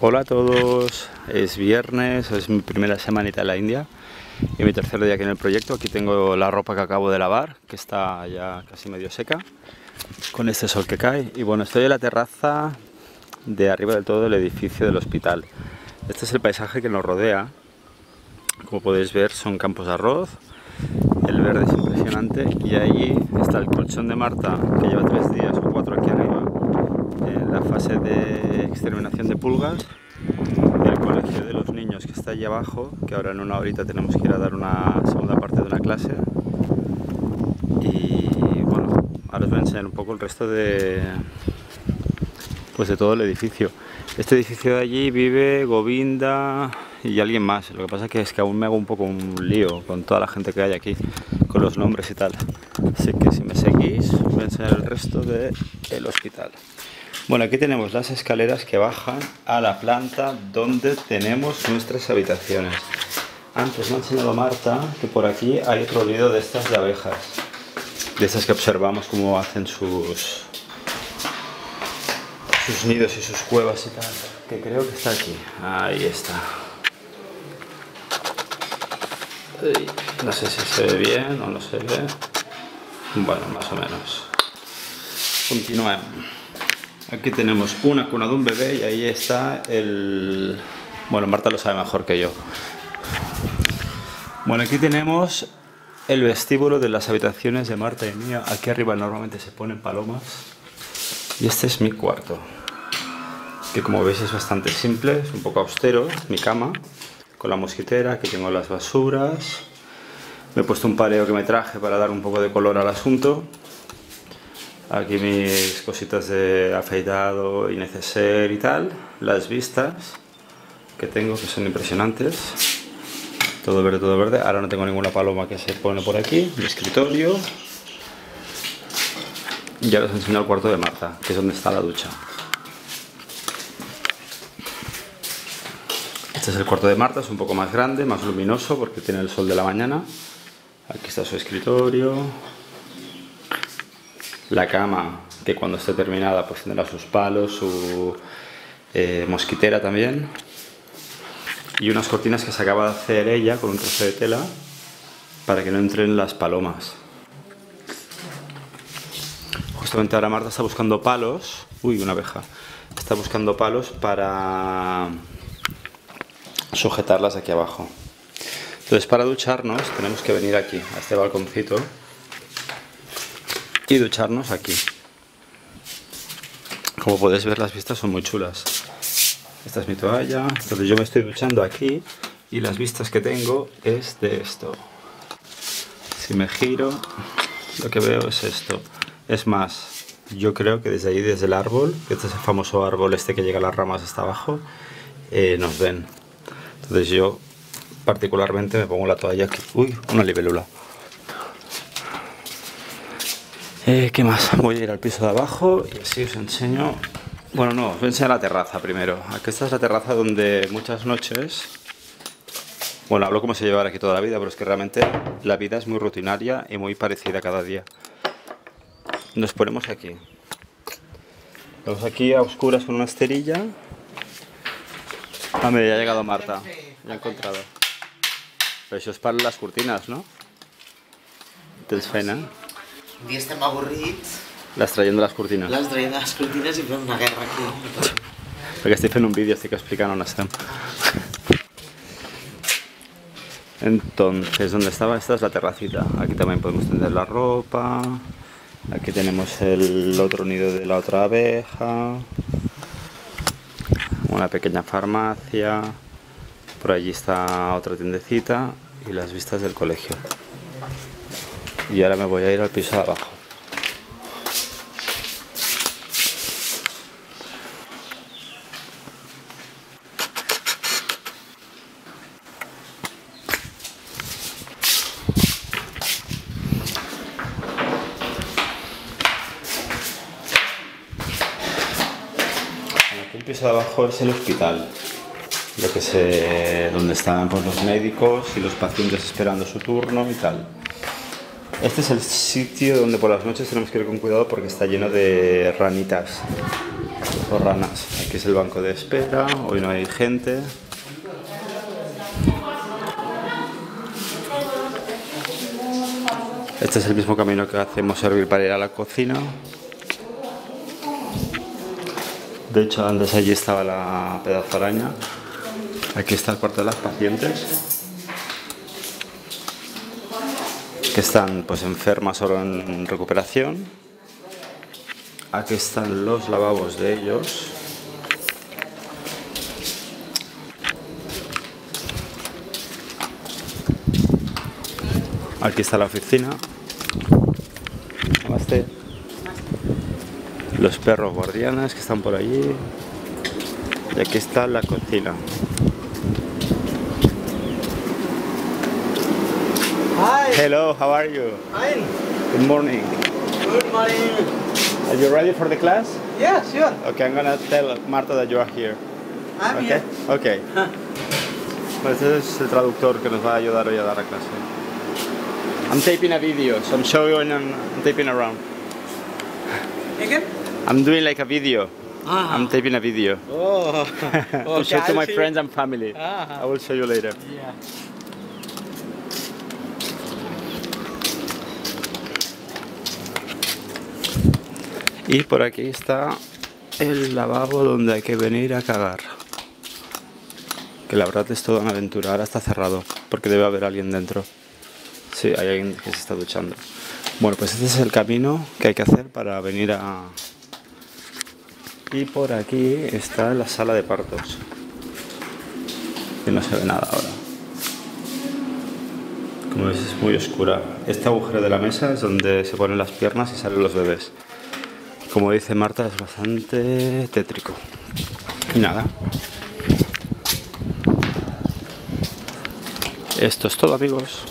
Hola a todos, es viernes, es mi primera semanita en la India y mi tercer día aquí en el proyecto. Aquí tengo la ropa que acabo de lavar, que está ya casi medio seca, con este sol que cae. Y bueno, estoy en la terraza de arriba del todo del edificio del hospital. Este es el paisaje que nos rodea. Como podéis ver son campos de arroz, el verde es impresionante y allí está el colchón de Marta, que lleva tres días o cuatro aquí arriba, la fase de exterminación de pulgas el colegio de los niños que está allí abajo, que ahora en una horita tenemos que ir a dar una segunda parte de una clase. Y bueno, ahora os voy a enseñar un poco el resto de, pues de todo el edificio. Este edificio de allí vive Govinda y alguien más. Lo que pasa que es que aún me hago un poco un lío con toda la gente que hay aquí, con los nombres y tal. Así que si me seguís, os voy a enseñar el resto del el hospital. Bueno, aquí tenemos las escaleras que bajan a la planta donde tenemos nuestras habitaciones. Antes me ha enseñado Marta que por aquí hay otro nido de estas de abejas. De estas que observamos cómo hacen sus, sus nidos y sus cuevas y tal. Que creo que está aquí. Ahí está. No sé si se ve bien o no se ve. Bueno, más o menos. Continuemos. Aquí tenemos una cuna de un bebé y ahí está el... Bueno, Marta lo sabe mejor que yo. Bueno, aquí tenemos el vestíbulo de las habitaciones de Marta y mía. Aquí arriba normalmente se ponen palomas. Y este es mi cuarto. Que como veis es bastante simple, es un poco austero. Mi cama con la mosquitera, aquí tengo las basuras. Me he puesto un pareo que me traje para dar un poco de color al asunto. Aquí mis cositas de afeitado y neceser y tal. Las vistas que tengo que son impresionantes. Todo verde, todo verde. Ahora no tengo ninguna paloma que se pone por aquí. Mi escritorio. Y ya os enseño el cuarto de Marta, que es donde está la ducha. Este es el cuarto de Marta, es un poco más grande, más luminoso porque tiene el sol de la mañana. Aquí está su escritorio, la cama, que cuando esté terminada pues tendrá sus palos, su eh, mosquitera también. Y unas cortinas que se acaba de hacer ella con un trozo de tela para que no entren las palomas. Justamente ahora Marta está buscando palos. Uy, una abeja. Está buscando palos para sujetarlas aquí abajo. Entonces para ducharnos tenemos que venir aquí, a este balconcito y ducharnos aquí. Como podéis ver las vistas son muy chulas. Esta es mi toalla, entonces yo me estoy duchando aquí y las vistas que tengo es de esto. Si me giro, lo que veo es esto. Es más, yo creo que desde ahí, desde el árbol, este es el famoso árbol este que llega a las ramas hasta abajo, eh, nos ven. Entonces yo particularmente me pongo la toalla aquí. Uy, una libélula. Eh, ¿Qué más? Voy a ir al piso de abajo y así os enseño... Bueno, no, os voy a enseñar la terraza primero. Aquí esta es la terraza donde muchas noches... Bueno, hablo como se lleva aquí toda la vida, pero es que realmente la vida es muy rutinaria y muy parecida cada día. Nos ponemos aquí. Vamos aquí a oscuras con una esterilla. Ah, mira, ya ha llegado Marta. Ya ha encontrado. Pero eso es para las cortinas, no? Tens feina? Un dia estem avorrits, Les traient de les cortines. les traiem de les cortines i fem una guerra aquí. Perquè estic fent un vídeo, estic explicant on estem. Entonces, ¿dónde estaba? Esta es la terracita. Aquí también podemos tender la ropa. Aquí tenemos el otro nido de la otra abeja. Una pequeña farmacia. Por allí está otra tiendecita y las vistas del colegio. Y ahora me voy a ir al piso de abajo. Aquí el piso de abajo es el hospital, lo que se, donde están pues, los médicos y los pacientes esperando su turno y tal. Este es el sitio donde por las noches tenemos que ir con cuidado porque está lleno de ranitas. o ranas. Aquí es el banco de espera, hoy no hay gente. Este es el mismo camino que hacemos servir para ir a la cocina. De hecho, antes allí estaba la pedazo araña. Aquí está el cuarto de las pacientes. Están pues enfermas o en recuperación. Aquí están los lavabos de ellos. Aquí está la oficina. Los perros guardianes que están por allí. Y aquí está la cocina. Hello, how are you? Fine. Good morning. Good morning. Are you ready for the class? Yeah, sure. Okay, I'm gonna tell Marta that you are here. I'm okay? here. Okay. Pues este es el traductor que nos va a ayudar hoy a dar la clase. I'm taping a video, so I'm showing and I'm taping around. Again? I'm doing like a video. Ah. I'm taping a video. Oh. to show to my friends and family. Ah. I will show you later. Yeah. Y por aquí está el lavabo donde hay que venir a cagar. Que la verdad es toda una aventura. Ahora está cerrado porque debe haber alguien dentro. Sí, hay alguien que se está duchando. Bueno, pues este es el camino que hay que hacer para venir a... Y por aquí está la sala de partos. Que no se ve nada ahora. Como ves es muy oscura. Este agujero de la mesa es donde se ponen las piernas y salen los bebés. Como dice Marta, es bastante tétrico. Y nada. Esto es todo amigos.